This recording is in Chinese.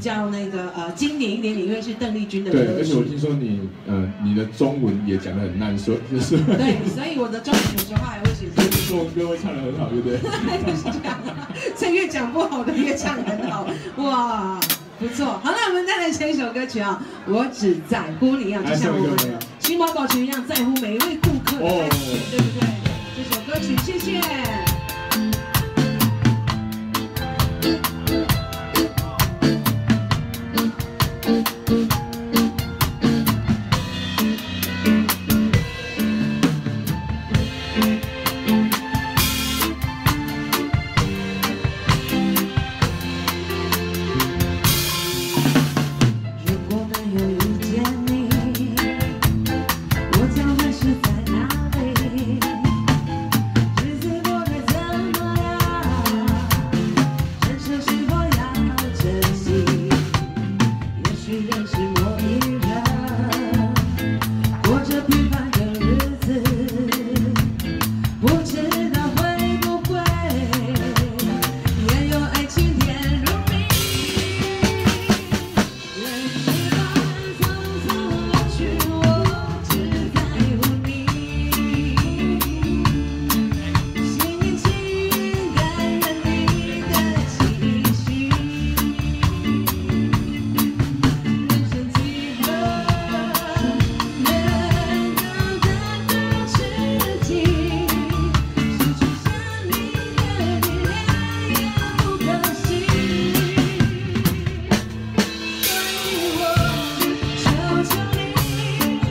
叫那个呃经典一点点，因为是邓丽君的歌而且我听说你呃你的中文也讲得很烂，说就是。对，所以我的中文有时候还会写错。中文歌会唱得很好，对不 对？就是这样，所以越讲不好的越唱很好，哇，不错。好了，我们再来唱一首歌曲啊，我只在乎你啊，就像我们新猫宝群一样在乎每一位顾客的安全，对不对？这首歌曲，谢谢。thank you Yes, you